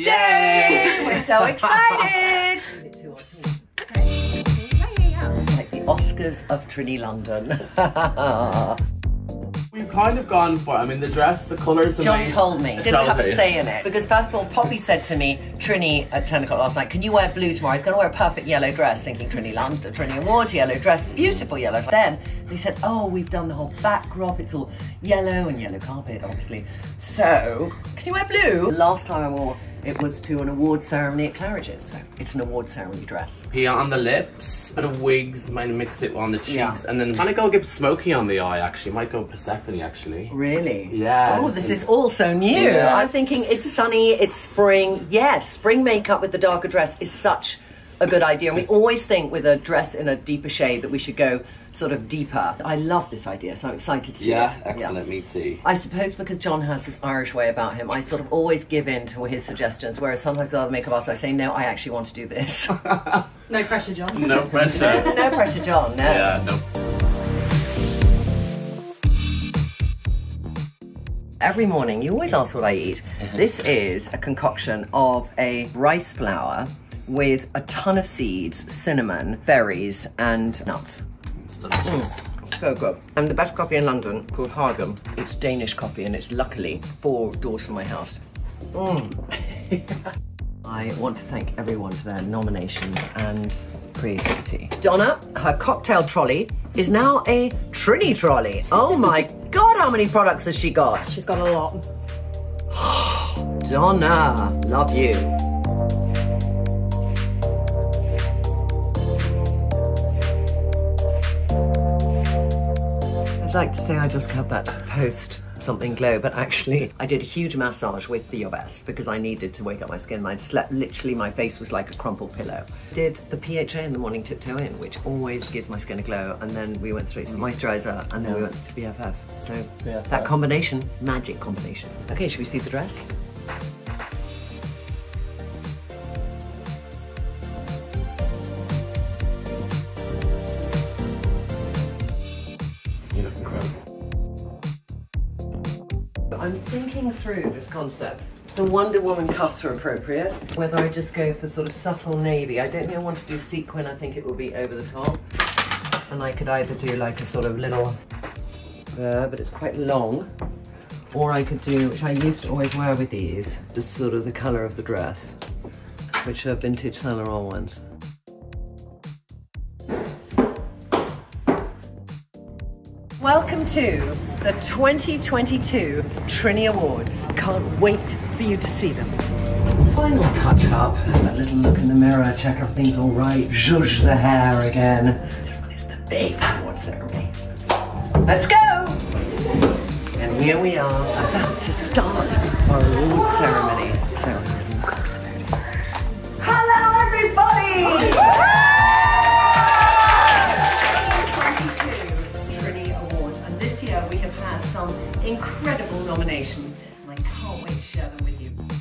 Trinny Awards Day! We're so excited! It's like the Oscars of Trinny London. We've kind of gone for, I mean, the dress, the colours, John main- told me. Didn't have a say in it. Because first of all, Poppy said to me, Trinny at 10 o'clock last night, can you wear blue tomorrow? He's going to wear a perfect yellow dress, thinking Trinny London, Trinny Awards, yellow dress, beautiful yellow. Then they said, oh, we've done the whole backdrop. It's all yellow and yellow carpet, obviously. So, can you wear blue? Last time I wore it was to an award ceremony at Claridge's. So it's an award ceremony dress. Here on the lips, bit of wigs, might mix it on the cheeks, Yeah. and then kind of go get smoky on the eye. Actually, might go Persephone. Actually, Really? Yeah, Oh, this is- is all so new. Yes. I'm thinking it's sunny, it's spring. Yes, spring makeup with the darker dress is such a good idea. And we always think with a dress in a deeper shade that we should go sort of deeper. I love this idea, so I'm excited to see it. yeah, it. excellent. Me too. I suppose because John has this Irish way about him, I sort of always give in to his suggestions, whereas sometimes with other makeup artists I say, no, I actually want to do this. No pressure, John. No pressure. no pressure, John, no. yeah, no. Every morning, you always ask what I eat. This is a concoction of a rice flour with a ton of seeds, cinnamon, berries, and nuts. It's delicious. So good. I'm the best coffee in London called Hargum. It's Danish coffee and it's luckily four doors from my house. Mm. I want to thank everyone for their nominations and creativity. Donna, her cocktail trolley is now a Trinny trolley. Oh my god, how many products has she got? She's got a lot. Donna, love you. I'd like to say I just had that post something glow, but actually I did a huge massage with Be Your Best because I needed to wake up my skin. I'd slept, literally my face was like a crumpled pillow. Did the PHA in the morning tiptoe in, which always gives my skin a glow, and then we went straight to moisturizer, and then we went to BFF. So that combination, magic combination. Okay, should we see the dress? I'm thinking through this concept. The Wonder Woman cuffs are appropriate. Whether I just go for sort of subtle navy. I don't think I want to do sequin. I think it will be over the top. And I could either do like a sort of little, uh, but it's quite long. Or I could do, which I used to always wear with these, just sort of the colour of the dress, which are vintage Saint Laurent ones. Welcome to the 2022 Trinny Awards. Can't wait for you to see them. Final touch up. Have that little look in the mirror, check everything's all right, zhuzh the hair again. This one is the big award ceremony. Let's go! And here we are, about to start our award ceremony. incredible nominations. And I can't wait to share them with you.